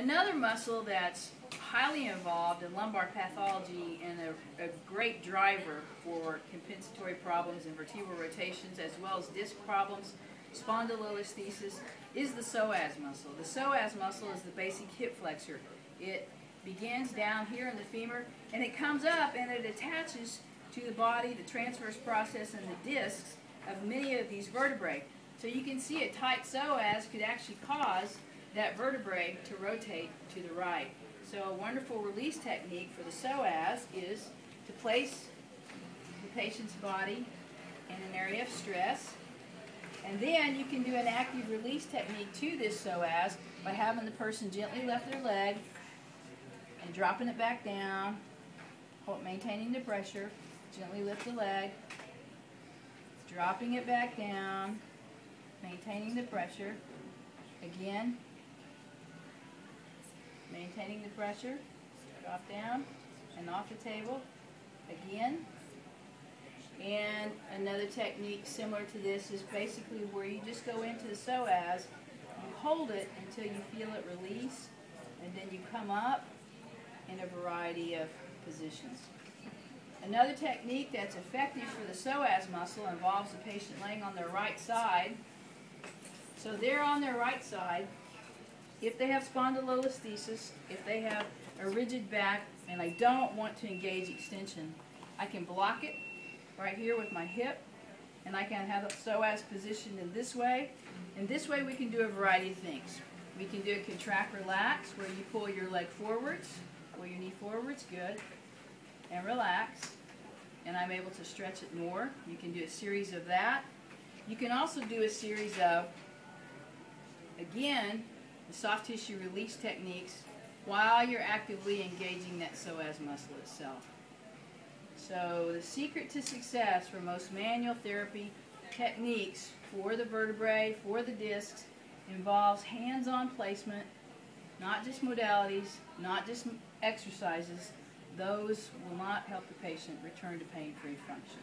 Another muscle that's highly involved in lumbar pathology and a, a great driver for compensatory problems and vertebral rotations as well as disc problems, spondylolisthesis, is the psoas muscle. The psoas muscle is the basic hip flexor. It begins down here in the femur and it comes up and it attaches to the body, the transverse process, and the discs of many of these vertebrae. So you can see a tight psoas could actually cause that vertebrae to rotate to the right. So a wonderful release technique for the psoas is to place the patient's body in an area of stress. And then you can do an active release technique to this psoas by having the person gently lift their leg and dropping it back down, maintaining the pressure. Gently lift the leg, dropping it back down, maintaining the pressure. Again, maintaining the pressure, drop down and off the table, again. And another technique similar to this is basically where you just go into the psoas, you hold it until you feel it release, and then you come up in a variety of positions. Another technique that's effective for the psoas muscle involves the patient laying on their right side. So they're on their right side, if they have spondylolisthesis, if they have a rigid back, and I don't want to engage extension, I can block it right here with my hip, and I can have the psoas positioned in this way. And this way we can do a variety of things. We can do a contract relax, where you pull your leg forwards, pull your knee forwards, good, and relax. And I'm able to stretch it more. You can do a series of that. You can also do a series of, again, soft tissue release techniques while you're actively engaging that psoas muscle itself. So the secret to success for most manual therapy techniques for the vertebrae, for the discs, involves hands-on placement, not just modalities, not just exercises. Those will not help the patient return to pain-free function.